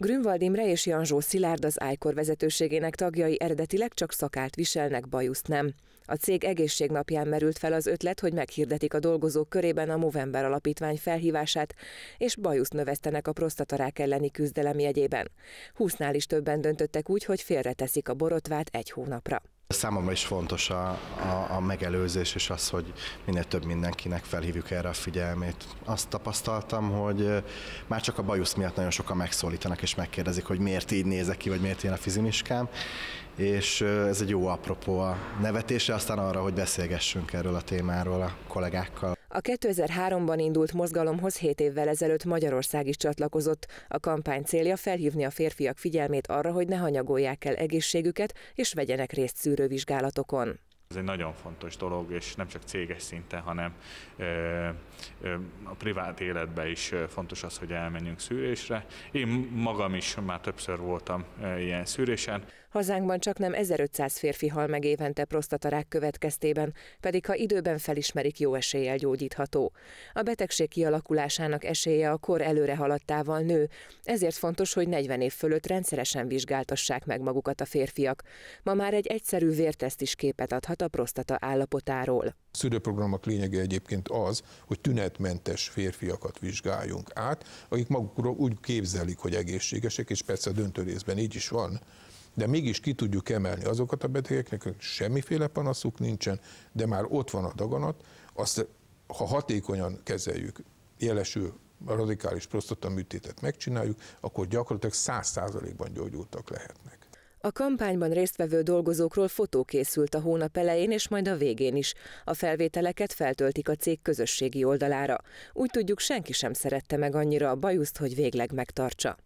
Grünwald Imre és Janzsó Szilárd az Ájkor vezetőségének tagjai eredetileg csak szakált viselnek, bajuszt nem. A cég egészségnapján merült fel az ötlet, hogy meghirdetik a dolgozók körében a Movember alapítvány felhívását, és bajuszt növesztenek a prostatarák elleni küzdelem jegyében. Húsznál is többen döntöttek úgy, hogy félreteszik a borotvát egy hónapra. Számomra is fontos a, a, a megelőzés, és az, hogy minél több mindenkinek felhívjuk erre a figyelmét. Azt tapasztaltam, hogy már csak a bajusz miatt nagyon sokan megszólítanak, és megkérdezik, hogy miért így nézek ki, vagy miért ilyen a fizimiskám, és ez egy jó apropó a nevetése, aztán arra, hogy beszélgessünk erről a témáról a kollégákkal. A 2003-ban indult mozgalomhoz 7 évvel ezelőtt Magyarország is csatlakozott. A kampány célja felhívni a férfiak figyelmét arra, hogy ne hanyagolják el egészségüket és vegyenek részt szűrővizsgálatokon. Ez egy nagyon fontos dolog, és nem csak céges szinten, hanem a privát életben is fontos az, hogy elmenjünk szűrésre. Én magam is már többször voltam ilyen szűrésen. Hazánkban csak nem 1500 férfi hal meg évente prostatarák következtében, pedig ha időben felismerik, jó eséllyel gyógyítható. A betegség kialakulásának esélye a kor előre haladtával nő, ezért fontos, hogy 40 év fölött rendszeresen vizsgáltassák meg magukat a férfiak. Ma már egy egyszerű vérteszt is képet adhat a prostata állapotáról. A szűrőprogramok lényege egyébként az, hogy tünetmentes férfiakat vizsgáljunk át, akik magukról úgy képzelik, hogy egészségesek, és persze a döntő részben így is van, de mégis ki tudjuk emelni azokat a betegeknek, semmiféle panaszuk nincsen, de már ott van a daganat, azt ha hatékonyan kezeljük, jelesül radikális prostata műtétet megcsináljuk, akkor gyakorlatilag száz százalékban gyógyultak lehetnek. A kampányban résztvevő dolgozókról fotó készült a hónap elején és majd a végén is. A felvételeket feltöltik a cég közösségi oldalára. Úgy tudjuk, senki sem szerette meg annyira a bajuszt, hogy végleg megtartsa.